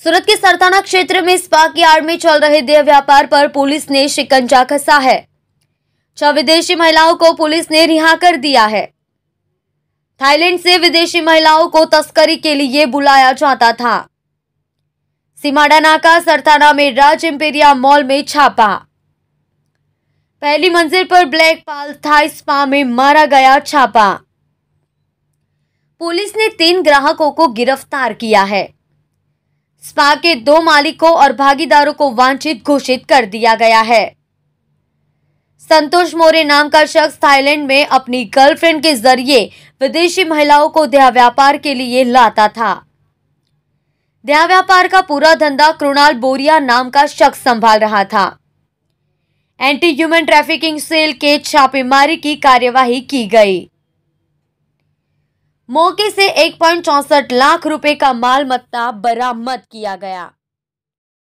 सूरत के सरताना क्षेत्र में स्पाक यार्ड में चल रहे देह व्यापार पर पुलिस ने शिकंजा कसा है। छह विदेशी महिलाओं को पुलिस ने रिहा कर दिया है। थाईलैंड से विदेशी महिलाओं को तस्करी के लिए बुलाया जाता था। सिमाडा नाका सरताना में राज इंपेरिया मॉल में छापा। पहली मंजिल पर ब्लैक पाल थाई स्पा में मारा गया छापा। पुलिस ने तीन ग्राहकों को गिरफ़्तार किया है। स्पा के दो मालिकों और भागीदारों को वांछित घोषित कर दिया गया है। संतोष मोरे नाम का शख्स थाईलैंड में अपनी गर्लफ्रेंड के ज़रिए विदेशी महिलाओं को देह व्यापार के लिए लाता था। देह व्यापार का पूरा धंधा कृणाल बोरिया नाम का शख्स संभाल रहा था। एंटी ह्यूमन ट्रैफिकिंग सेल के छापेमारी की कार्यवाही की गई। मौके से एक लाख रुपए का माल मत्ता बरामद किया गया।